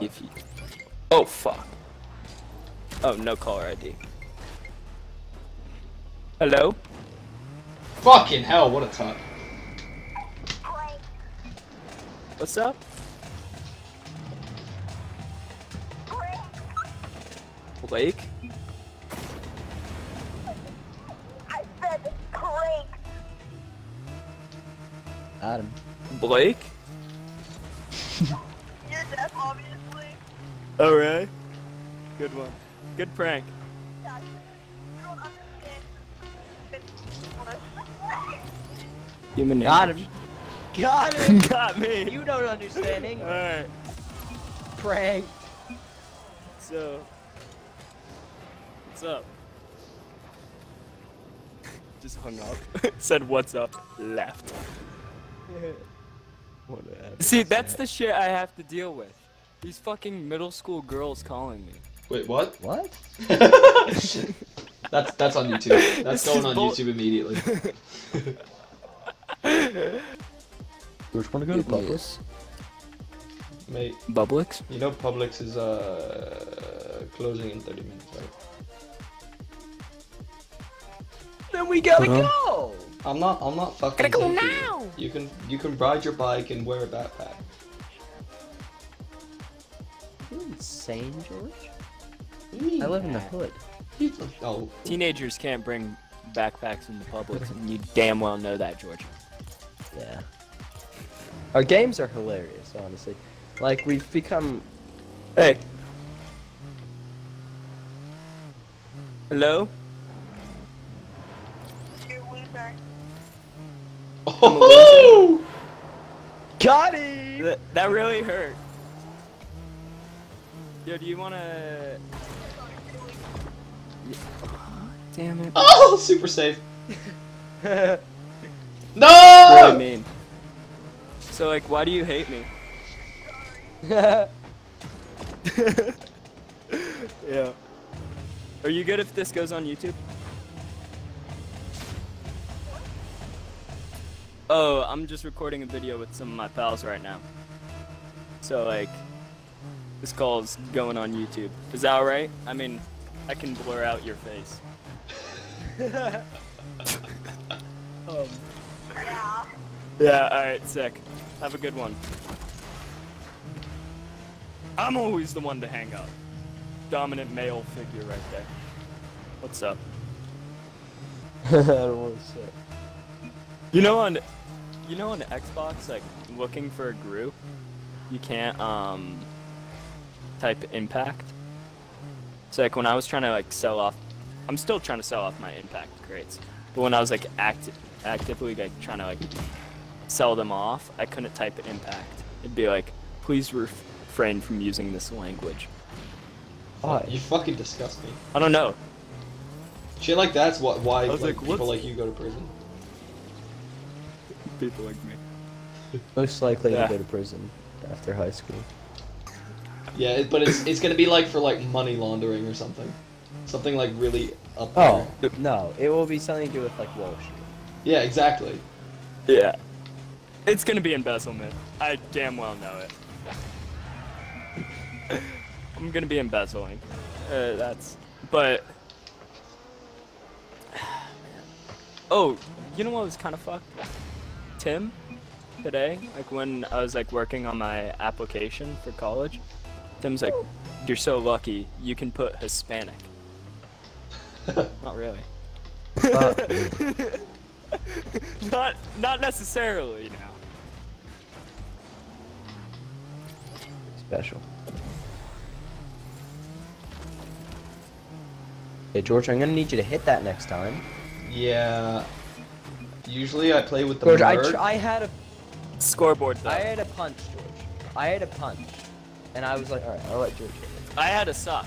If you... Oh, fuck. Oh, no caller ID. Hello? Fucking hell, what a tuck. What's up? Blake? I said crank. Adam. Blake? Oh, really? Good one. Good prank. You don't understand. Human Got him. Got him. Got me. you don't understanding. Alright, Prank. so. What's up? Just hung up. Said what's up, left. See, that's the shit I have to deal with. These fucking middle school girls calling me. Wait, what? What? that's that's on YouTube. That's This going on YouTube immediately. Which want to go to Publix? Mate, Publix? you know Publix is uh closing in 30 minutes, right? Then we gotta Put on. go. I'm not I'm not fucking Gotta go now. You can you can ride your bike and wear a backpack. You insane, George? What do you mean? I live in the hood. Oh, Teenagers can't bring backpacks into Publix, and you damn well know that, George. Yeah. Our games are hilarious, honestly. Like we've become. Hey. Hello? You loser. oh! Got it. That, that really hurt. Yo, do you wanna... Yeah. Damn it. Oh, super safe. no! Really No! mean. So, like, why do you hate me? yeah. Are you good if this goes on YouTube? Oh, I'm just recording a video with some of my pals right now. So, like, this call is going on YouTube. Is that alright? I mean, I can blur out your face. um, Yeah. yeah, alright, sick. Have a good one. I'm always the one to hang up. Dominant male figure right there. What's up? I don't want to say. You know on you know on Xbox like looking for a group, you can't um type impact. So like when I was trying to like sell off I'm still trying to sell off my impact crates. But when I was like acti- actively like trying to like sell them off, I couldn't type impact. It'd be like please refrain from using this language. Why? You fucking disgust me. I don't know. Shit like that's what why like, like, people like you go to prison. People like me. Most likely Yeah. to go to prison after high school. Yeah, but it's it's gonna be like for like money laundering or something, something like really up there. Oh no, it will be something to do with like Wall Street. Yeah, exactly. Yeah. It's gonna be embezzlement. I damn well know it. I'm gonna be embezzling. Uh, that's. But. Oh, you know what was kind of fucked? Tim, today, like when I was like working on my application for college, Tim's like, "You're so lucky. You can put Hispanic." Not really. Fuck. not not necessarily now. Special. Hey George, I'm gonna need you to hit that next time. Yeah. Usually I play with the George, I, bird. tr- I had a Scoreboard though. I had a punch, George. I had a punch, and I was like, all right, I'll let George hit it. I had a sock.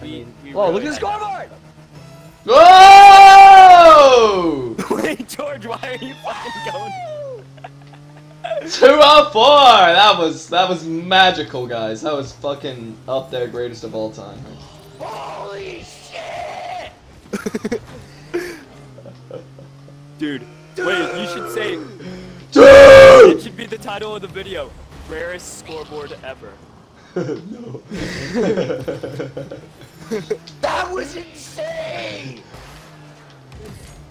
I mean, we whoa, really look at the had- scoreboard! Whoa! Wait, George, why are you fucking going? Two up four. That was that was magical, guys. That was fucking up there, greatest of all time. Holy shit! Dude, wait, you should say, It should be the title of the video. Rarest scoreboard ever. no. That was insane!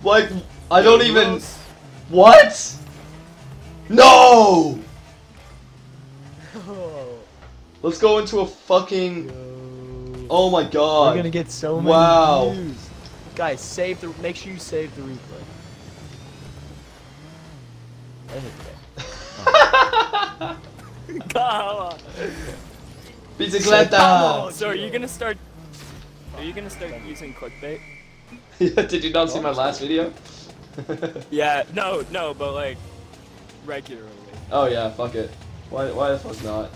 like, I don't even. What? No! Oh, Let's go into a fucking. no. Oh my god. We're gonna get so many Wow. views. Guys, save the. Make sure you save the replay. I hit that. Come on. Bicicleta! So are you gonna start? Are you gonna start using clickbait? Did you not see my last video? Yeah. No. No. But like regularly. oh yeah, fuck it. Why, why the fuck not?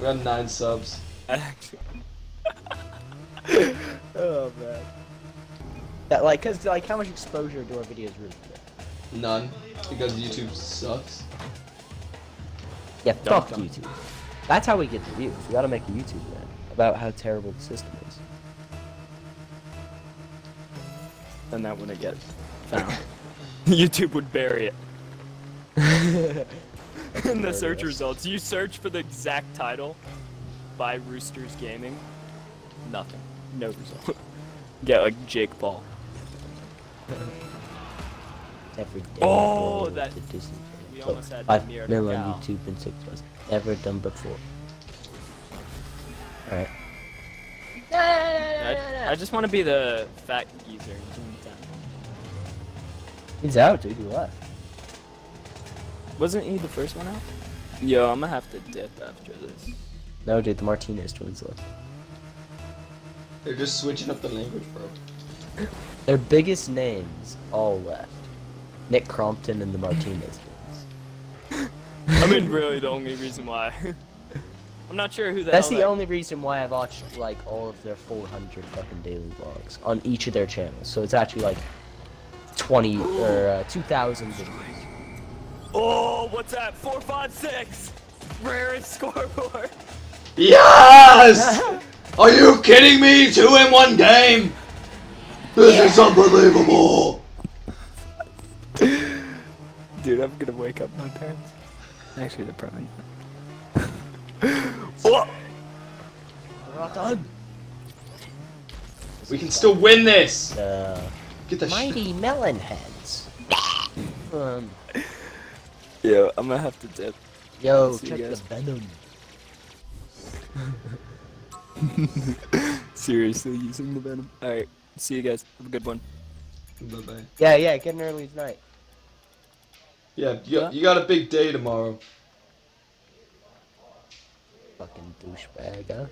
We got nine subs. Oh man. That like, cause like, how much exposure do our videos really get? None. Because YouTube sucks. Yeah, Dum fuck dum. YouTube. That's how we get the views. We gotta make a YouTube man about how terrible the system is. then that wouldn't get found. YouTube would bury it in the search results. You search for the exact title by Roosters Gaming, nothing, no result. Get like Jake Paul. Every day. Oh, I go that- to Disney we Channel. almost had Five Mir mil on Gal. YouTube in six months. Never done before. Alright. I, I just want to be the fat geezer. He's out, dude. He left. Wasn't he the first one out? Yo, I'm gonna have to dip after this. No, dude. The Martinez twins left. They're just switching up the language, bro. Their biggest names all left. Nick Crompton and the Martinez twins. I mean, really, the only reason why. I'm not sure who the That's the that- only reason why I've watched like all of their 400 fucking daily vlogs on each of their channels. So it's actually like 20 or uh, 2,000 videos. Oh, what's that? Four, five, six. Rarest scoreboard. Yes! Are you kidding me? Two in one game! This is unbelievable! Dude, I'm gonna wake up my parents. Actually, they're probably not. oh! We're not done. We can still win this! Uh, Get the mighty melon heads. um, Yeah, I'm gonna have to dip. yo, See you check the venom. Seriously, using the venom. Alright, see you guys. Have a good one. Bye-bye. Yeah, yeah, getting early tonight. Yeah, you got, you got a big day tomorrow. Fucking douchebag, huh?